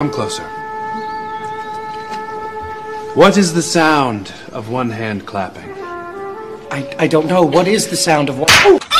Come closer. What is the sound of one hand clapping? I, I don't know. What is the sound of one? Oh!